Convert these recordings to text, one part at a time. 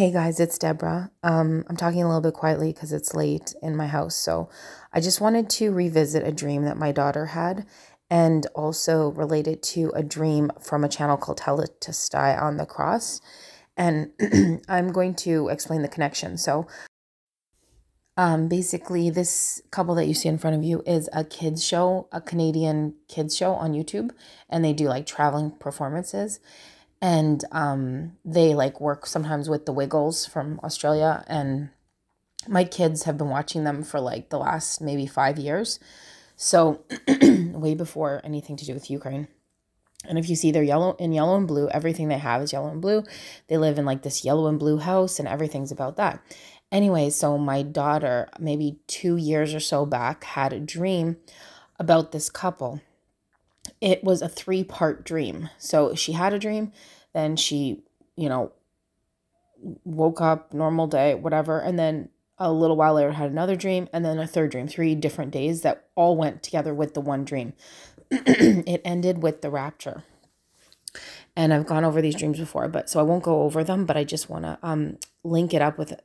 Hey guys, it's Deborah. Um, I'm talking a little bit quietly because it's late in my house. So I just wanted to revisit a dream that my daughter had and also related to a dream from a channel called Tetelestai on the Cross. And I'm going to explain the connection. So um, basically, this couple that you see in front of you is a kids show, a Canadian kids show on YouTube, and they do like traveling performances and um, they like work sometimes with the Wiggles from Australia. And my kids have been watching them for like the last maybe five years, so way before anything to do with Ukraine. And if you see they're yellow in yellow and blue, everything they have is yellow and blue. They live in like this yellow and blue house, and everything's about that. Anyway, so my daughter, maybe two years or so back, had a dream about this couple it was a three part dream. So she had a dream, then she, you know, woke up, normal day, whatever, and then a little while later had another dream, and then a third dream, three different days that all went together with the one dream. it ended with the rapture. And I've gone over these dreams before, but so I won't go over them, but I just want to um link it up with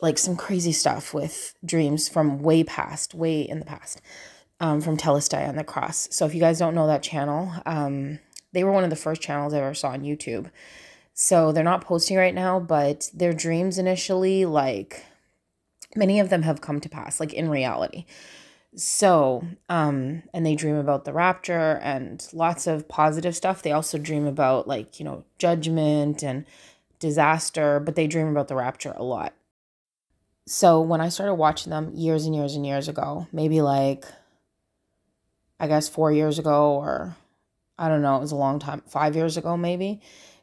like some crazy stuff with dreams from way past, way in the past um, from Tetelestai on the Cross. So if you guys don't know that channel, um, they were one of the first channels I ever saw on YouTube. So they're not posting right now, but their dreams initially, like many of them have come to pass, like in reality. So, um, and they dream about the rapture and lots of positive stuff. They also dream about like, you know, judgment and disaster, but they dream about the rapture a lot. So when I started watching them years and years and years ago, maybe like I guess four years ago, or I don't know, it was a long time, five years ago maybe,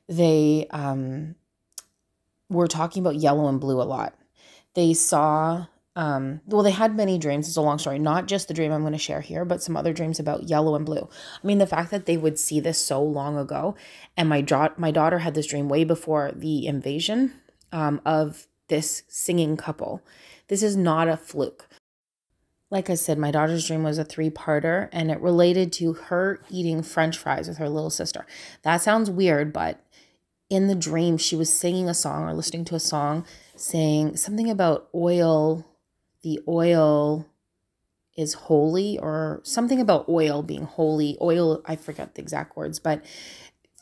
they um, were talking about yellow and blue a lot. They saw, um, well, they had many dreams. It's a long story, not just the dream I'm going to share here, but some other dreams about yellow and blue. I mean, the fact that they would see this so long ago, and my, da- my daughter had this dream way before the invasion um, of this singing couple. This is not a fluke. Like I said, my daughter's dream was a three parter and it related to her eating french fries with her little sister. That sounds weird, but in the dream, she was singing a song or listening to a song saying something about oil. The oil is holy or something about oil being holy. Oil, I forget the exact words, but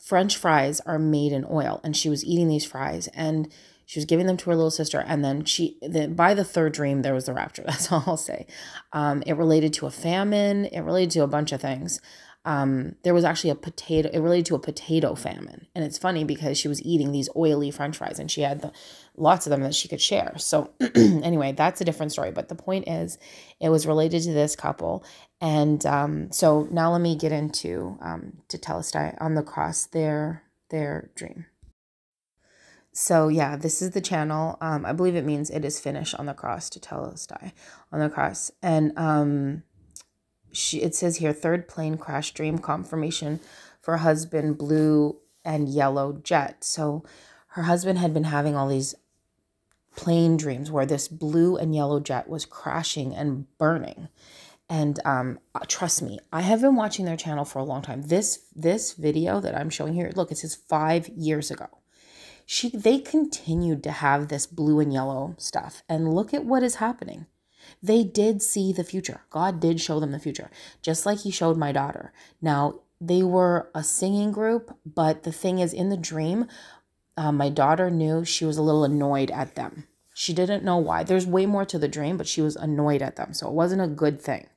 french fries are made in oil. And she was eating these fries and she was giving them to her little sister, and then she, then by the third dream, there was the rapture. That's all I'll say. Um, it related to a famine. It related to a bunch of things. Um, there was actually a potato. It related to a potato famine, and it's funny because she was eating these oily French fries, and she had the, lots of them that she could share. So anyway, that's a different story. But the point is, it was related to this couple, and um, so now let me get into um, to Tetelestai on the cross their their dream. So yeah, this is the channel. Um, I believe it means it is finished on the cross Tetelestai on the cross. And um, she, it says here, third plane crash dream confirmation for husband, blue and yellow jet. So her husband had been having all these plane dreams where this blue and yellow jet was crashing and burning. And um, uh, trust me, I have been watching their channel for a long time. This this video that I'm showing here, look, it says five years ago she they continued to have this blue and yellow stuff. And look at what is happening. They did see the future. God did show them the future just like he showed my daughter. Now they were a singing group but the thing is in the dream uh, my daughter knew she was a little annoyed at them. She didn't know why. There's way more to the dream but she was annoyed at them. So it wasn't a good thing.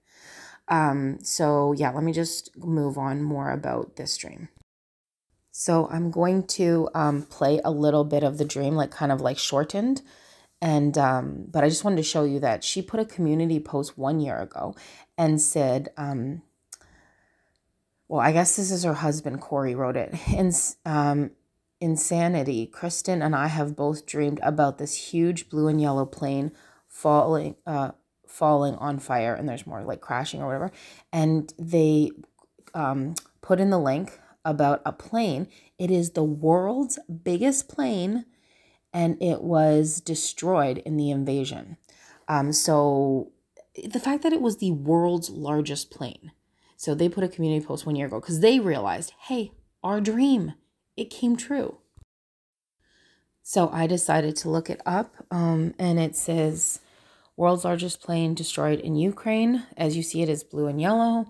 Um so yeah let me just move on more about this dream so I'm going to um, play a little bit of the dream, like kind of like shortened. And, um, but I just wanted to show you that she put a community post one year ago and said, um, well, I guess this is her husband, Corey wrote it. In, um, insanity. Kristen and I have both dreamed about this huge blue and yellow plane falling, uh, falling on fire and there's more like crashing or whatever. And they, um, put in the link about a plane. It is the world's biggest plane and it was destroyed in the invasion. Um, so the fact that it was the world's largest plane. So they put a community post one year ago because they realized, hey, our dream, it came true. So I decided to look it up, um, and it says world's largest plane destroyed in Ukraine. As you see, it is blue and yellow.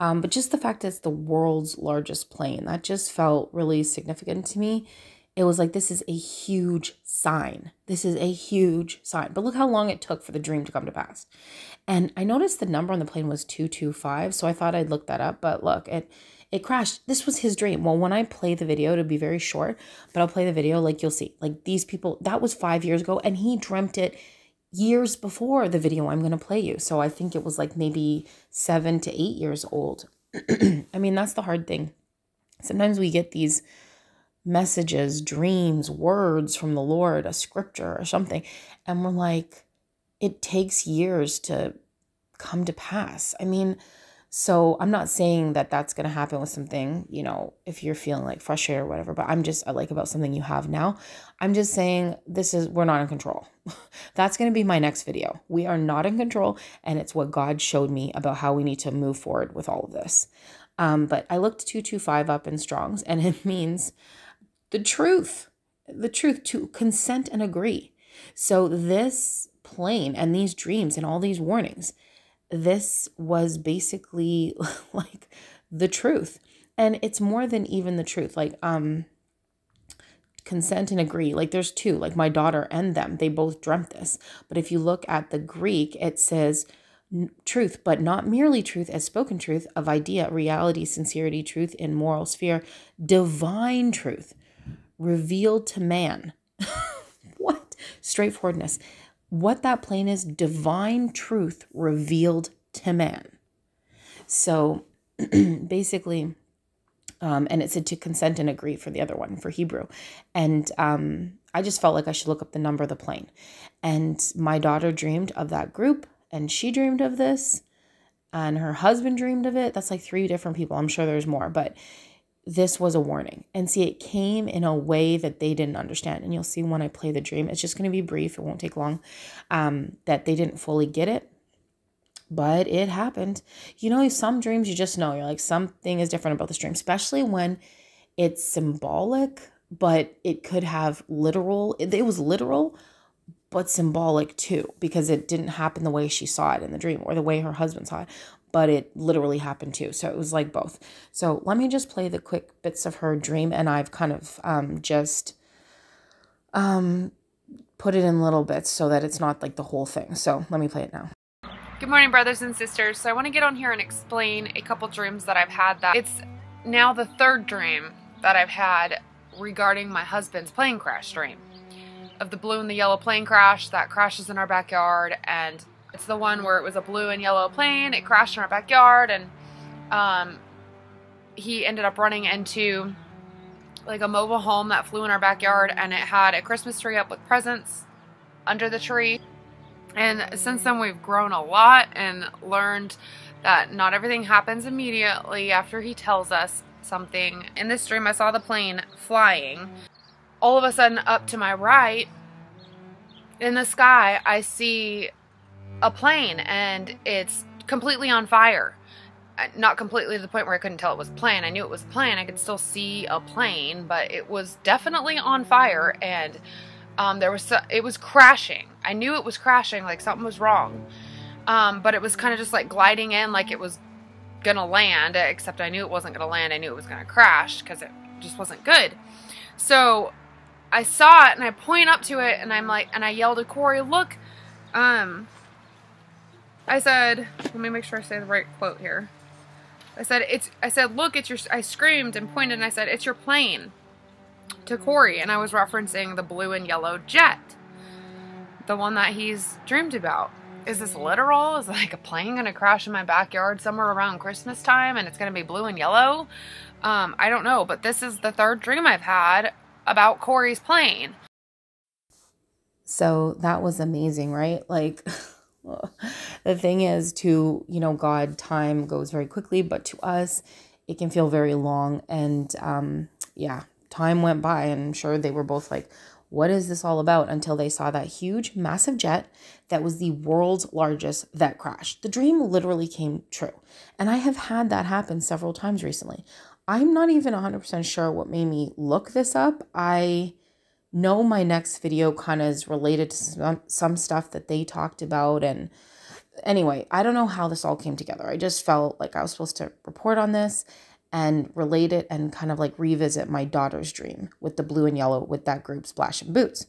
Um, but just the fact that it's the world's largest plane, that just felt really significant to me. It was like, this is a huge sign. This is a huge sign. But look how long it took for the dream to come to pass. And I noticed the number on the plane was 225. So I thought I'd look that up. But look, it it crashed. This was his dream. Well, when I play the video, it'll be very short, but I'll play the video like you'll see. Like these people, that was five years ago, and he dreamt it years before the video I'm going to play you. So I think it was like maybe seven to eight years old. I mean, that's the hard thing. Sometimes we get these messages, dreams, words from the Lord, a scripture or something, and we're like, it takes years to come to pass. I mean, so I'm not saying that that's going to happen with something, you know, if you're feeling like frustrated or whatever, but I'm just I like about something you have now. I'm just saying this is we're not in control. that's going to be my next video. We are not in control and it's what God showed me about how we need to move forward with all of this. Um, but I looked 225 up in Strong's and it means the truth. The truth to consent and agree. So this plane and these dreams and all these warnings this was basically like the truth. And it's more than even the truth like um consent and agree like there's two like my daughter and them they both dreamt this. But if you look at the greek it says truth but not merely truth as spoken truth of idea reality sincerity truth in moral sphere divine truth revealed to man. What? Straightforwardness what that plane is divine truth revealed to man. So basically, um, and it said to consent and agree for the other one for Hebrew. And um, I just felt like I should look up the number of the plane. And my daughter dreamed of that group, and she dreamed of this, and her husband dreamed of it. That's like three different people. I'm sure there's more, but this was a warning. And see, it came in a way that they didn't understand. And you'll see when I play the dream, it's just going to be brief, it won't take long, um, that they didn't fully get it. But it happened. You know, some dreams you just know, you're like, something is different about this dream, especially when it's symbolic, but it could have literal, it, it was literal, but symbolic too, because it didn't happen the way she saw it in the dream or the way her husband saw it but it literally happened too. So it was like both. So let me just play the quick bits of her dream, and I've kind of um, just um, put it in little bits so that it's not like the whole thing. So let me play it now. Good morning, brothers and sisters. So I want to get on here and explain a couple dreams that I've had. That it's now the third dream that I've had regarding my husband's plane crash dream of the blue and the yellow plane crash that crashes in our backyard and it's the one where it was a blue and yellow plane. It crashed in our backyard, and um, he ended up running into like a mobile home that flew in our backyard, and it had a Christmas tree up with presents under the tree. And since then, we've grown a lot and learned that not everything happens immediately after he tells us something. In this dream, I saw the plane flying. All of a sudden, up to my right, in the sky, I see a plane and it's completely on fire. Uh, not completely to the point where I couldn't tell it was a plane. I knew it was a plane. I could still see a plane, but it was definitely on fire and um, there was it was crashing. I knew it was crashing, like something was wrong. Um, but it was kind of just like gliding in like it was gonna land, except I knew it wasn't gonna land. I knew it was gonna crash because it just wasn't good. So I saw it and I point up to it and I'm like, and I yelled at Corey, look, um, I said, let me make sure I say the right quote here. I said, it's, I said, look, it's your, I screamed and pointed and I said, it's your plane to Corey. And I was referencing the blue and yellow jet, the one that he's dreamed about. Is this literal? Is like a plane going to crash in my backyard somewhere around Christmas time and it's going to be blue and yellow? Um, I don't know, but this is the third dream I've had about Corey's plane. So that was amazing, right? Like, the thing is to you know god time goes very quickly but to us it can feel very long. And um yeah time went by and i'm sure they were both like what is this all about? until they saw that huge massive jet that was the world's largest that crashed. The dream literally came true. And i have had that happen several times recently. I'm not even 100% sure what made me look this up. I know my next video kind of is related to some, some stuff that they talked about. And anyway, I don't know how this all came together. I just felt like I was supposed to report on this and relate it and kind of like revisit my daughter's dream with the blue and yellow with that group Splash and Boots.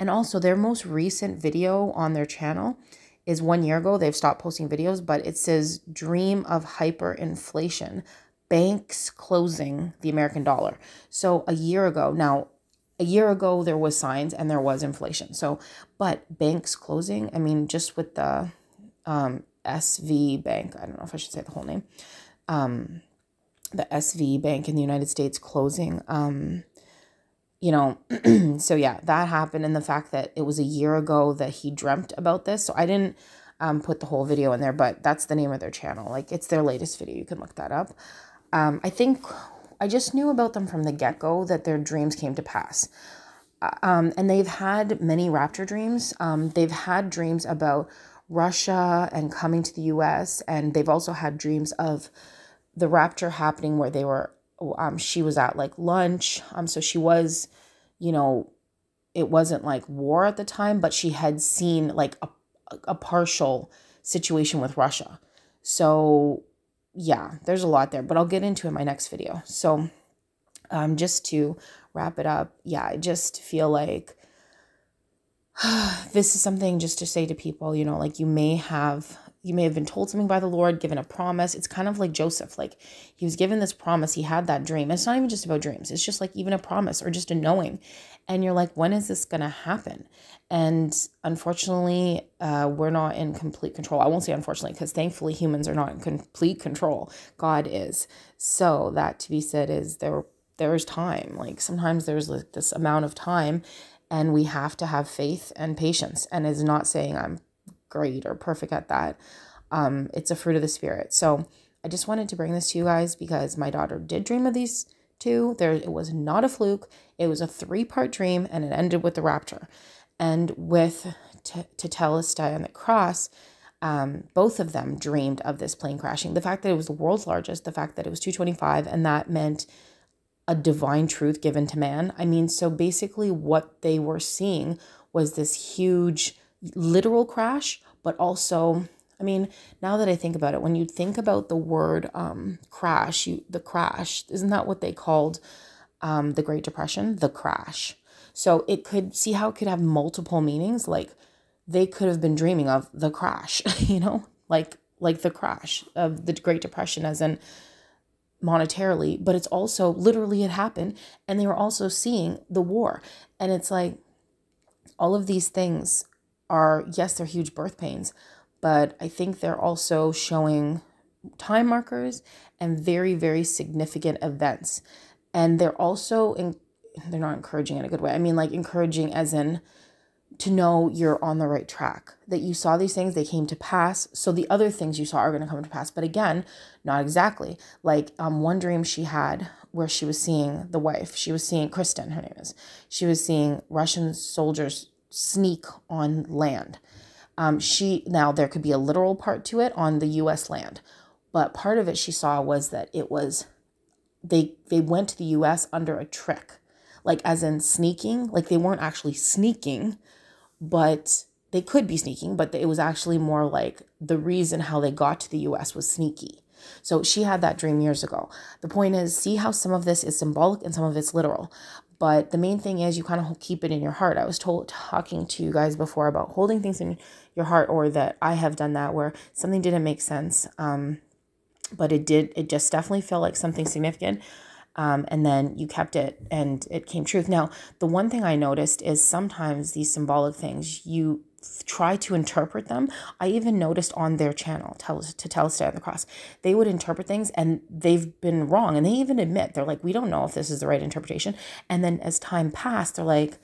And also, their most recent video on their channel is one year ago. They've stopped posting videos, but it says Dream of Hyperinflation Banks Closing the American Dollar. So, a year ago, now a year ago there was signs and there was inflation. So, but banks closing, I mean, just with the um, SV Bank, I don't know if I should say the whole name. Um, the SV Bank in the United States closing. Um, you know, so yeah, that happened. And the fact that it was a year ago that he dreamt about this. So I didn't um, put the whole video in there, but that's the name of their channel. Like it's their latest video. You can look that up. Um, I think I just knew about them from the get go that their dreams came to pass. Uh, um, and they've had many rapture dreams. Um, they've had dreams about Russia and coming to the US. And they've also had dreams of the rapture happening where they were um she was at like lunch um so she was you know it wasn't like war at the time but she had seen like a, a partial situation with Russia so yeah there's a lot there but I'll get into it in my next video. So um just to wrap it up yeah I just feel like this is something just to say to people you know like you may have you may have been told something by the Lord, given a promise. It's kind of like Joseph. Like he was given this promise, he had that dream. It's not even just about dreams, it's just like even a promise or just a knowing. And you're like, when is this going to happen? And unfortunately, uh, we're not in complete control. I won't say unfortunately, because thankfully humans are not in complete control. God is. So that to be said is there. There's time. Like sometimes there's like this amount of time, and we have to have faith and patience. And is not saying I'm great or perfect at that. Um, it's a fruit of the spirit. So I just wanted to bring this to you guys because my daughter did dream of these two. There, it was not a fluke. It was a three-part dream, and it ended with the rapture. And with T- Tetelestai on the cross, um, both of them dreamed of this plane crashing. The fact that it was the world's largest, the fact that it was 225, and that meant a divine truth given to man. I mean, so basically, what they were seeing was this huge literal crash, but also, I mean, now that I think about it, when you think about the word um, crash, you the crash, isn't that what they called um, the Great Depression? The crash. So it could see how it could have multiple meanings. Like they could have been dreaming of the crash, you know, like like the crash of the Great Depression, as in monetarily, but it's also literally it happened, and they were also seeing the war, and it's like all of these things are, yes, they're huge birth pains, but I think they're also showing time markers and very, very significant events. And they're also, in, they're not encouraging in a good way. I mean, like encouraging as in to know you're on the right track, that you saw these things, they came to pass. So the other things you saw are going to come to pass. But again, not exactly. Like um, one dream she had where she was seeing the wife, she was seeing Kristen, her name is, she was seeing Russian soldiers sneak on land. Um, she now there could be a literal part to it on the U.S. land, but part of it she saw was that it was they they went to the U.S. under a trick, like as in sneaking. Like they weren't actually sneaking, but they could be sneaking, but it was actually more like the reason how they got to the U.S. was sneaky. So she had that dream years ago. The point is, see how some of this is symbolic and some of it's literal. But the main thing is you kind of keep it in your heart. I was told talking to you guys before about holding things in your heart, or that I have done that where something didn't make sense. Um, but it did. It just definitely felt like something significant. Um, and then you kept it and it came truth. Now, the one thing I noticed is sometimes these symbolic things you try to interpret them. I even noticed on their channel, tell to tell stay on the cross, they would interpret things and they've been wrong. And they even admit they're like, we don't know if this is the right interpretation. And then as time passed, they're like,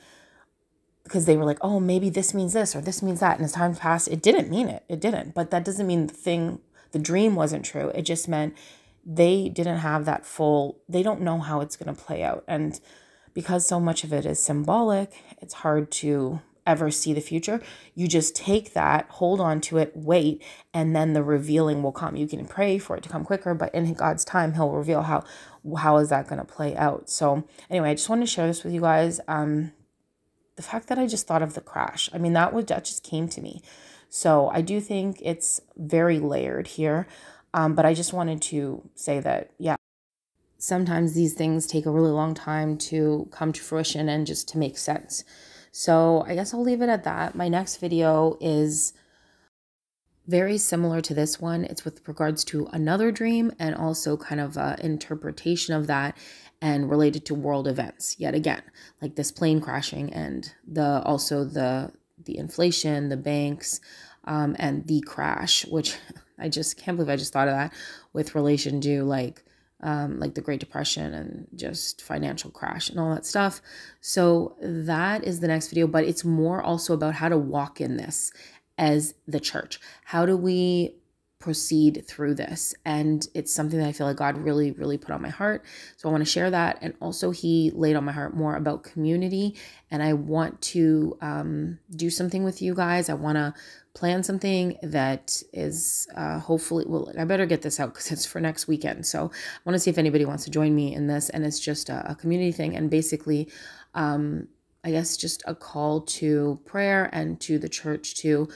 because they were like, oh, maybe this means this or this means that. And as time passed, it didn't mean it. It didn't. But that doesn't mean the thing, the dream wasn't true. It just meant they didn't have that full, they don't know how it's going to play out. And because so much of it is symbolic, it's hard to ever see the future. You just take that, hold on to it, wait, and then the revealing will come. You can pray for it to come quicker, but in God's time, He'll reveal how how is that going to play out. So anyway, I just wanted to share this with you guys. Um, the fact that I just thought of the crash. I mean, that would that just came to me. So I do think it's very layered here. Um, but I just wanted to say that, yeah, sometimes these things take a really long time to come to fruition and just to make sense. So I guess I'll leave it at that. My next video is very similar to this one. It's with regards to another dream and also kind of an interpretation of that and related to world events yet again, like this plane crashing and the also the the inflation, the banks, um, and the crash, which I just can't believe I just thought of that with relation to like um, like the Great Depression and just financial crash and all that stuff. So that is the next video, but it's more also about how to walk in this as the church. How do we proceed through this? And it's something that I feel like God really, really put on my heart. So I want to share that. And also, He laid on my heart more about community. And I want to um, do something with you guys. I want to plan something that is uh, hopefully well i better get this out because it's for next weekend. So i want to see if anybody wants to join me in this and it's just a, a community thing and basically um, i guess just a call to prayer and to the church to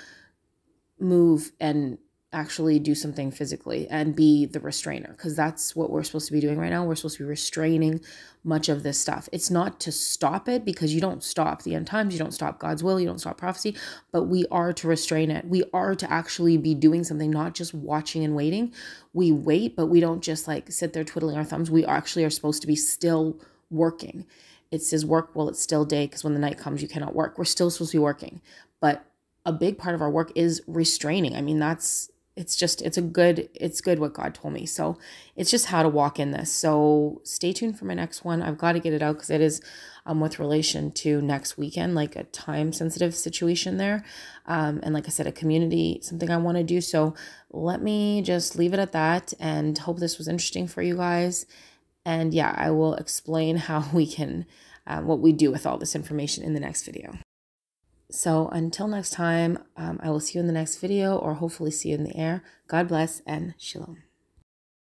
move and actually do something physically and be the restrainer because that's what we're supposed to be doing right now. We're supposed to be restraining much of this stuff. It's not to stop it because you don't stop the end times, you don't stop God's will, you don't stop prophecy, but we are to restrain it. We are to actually be doing something, not just watching and waiting. We wait, but we don't just like sit there twiddling our thumbs. We actually are supposed to be still working. It says work while it's still day because when the night comes, you cannot work. We're still supposed to be working. But a big part of our work is restraining. I mean, that's it's just it's a good it's good what god told me. So it's just how to walk in this. So stay tuned for my next one. I've got to get it out because it is um, with relation to next weekend like a time sensitive situation there um, and like i said a community something i want to do. So let me just leave it at that and hope this was interesting for you guys. And yeah i will explain how we can uh, what we do with all this information in the next video so until next time, um, I will see you in the next video or hopefully see you in the air. God bless and shalom.